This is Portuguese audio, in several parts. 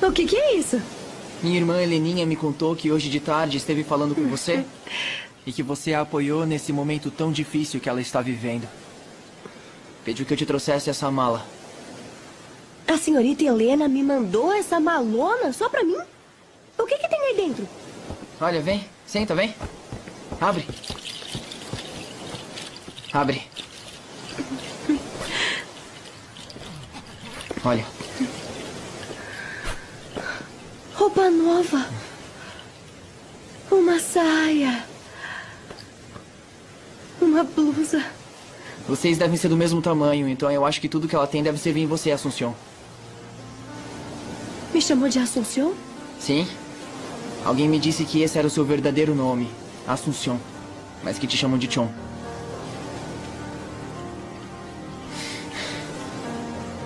O que, que é isso? Minha irmã Heleninha me contou que hoje de tarde esteve falando com você e que você a apoiou nesse momento tão difícil que ela está vivendo. Pediu que eu te trouxesse essa mala. A senhorita Helena me mandou essa malona só pra mim? O que, que tem aí dentro? Olha, vem. Senta, vem. Abre. Abre. Olha. Roupa nova. Uma saia. Uma blusa. Vocês devem ser do mesmo tamanho, então eu acho que tudo que ela tem deve servir em você, Assunção. Me chamou de Assunção? Sim. Alguém me disse que esse era o seu verdadeiro nome, Assunção, mas que te chamam de Chon.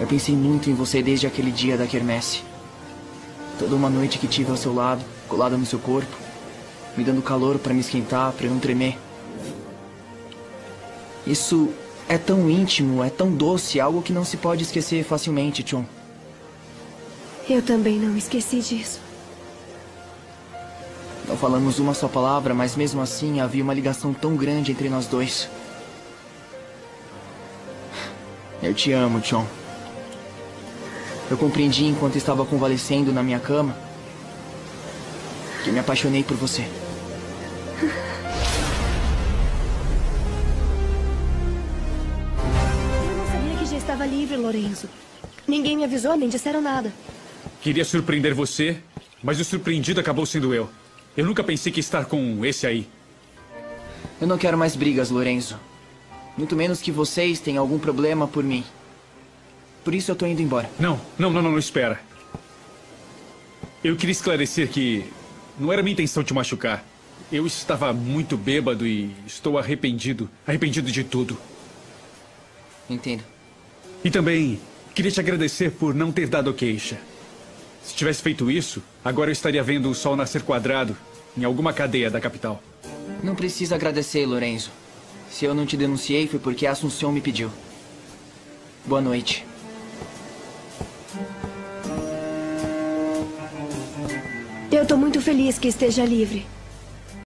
Eu pensei muito em você desde aquele dia da quermesse. Toda uma noite que tive ao seu lado, colada no seu corpo, me dando calor para me esquentar, para eu não tremer. Isso é tão íntimo, é tão doce, algo que não se pode esquecer facilmente, Chon. Eu também não esqueci disso. Não falamos uma só palavra, mas mesmo assim havia uma ligação tão grande entre nós dois. Eu te amo, Chon. Eu compreendi enquanto estava convalescendo na minha cama que me apaixonei por você. Eu não sabia que já estava livre, Lorenzo. Ninguém me avisou, nem disseram nada. Queria surpreender você, mas o surpreendido acabou sendo eu. Eu nunca pensei que estar com esse aí. Eu não quero mais brigas, Lorenzo. Muito menos que vocês tenham algum problema por mim. Por isso eu tô indo embora. Não, não, não, não, não, espera. Eu queria esclarecer que não era minha intenção te machucar. Eu estava muito bêbado e estou arrependido. Arrependido de tudo. Entendo. E também queria te agradecer por não ter dado queixa. Se tivesse feito isso, agora eu estaria vendo o sol nascer quadrado em alguma cadeia da capital. Não precisa agradecer, Lorenzo. Se eu não te denunciei foi porque a Assunção me pediu. Boa noite. Eu tô muito feliz que esteja livre.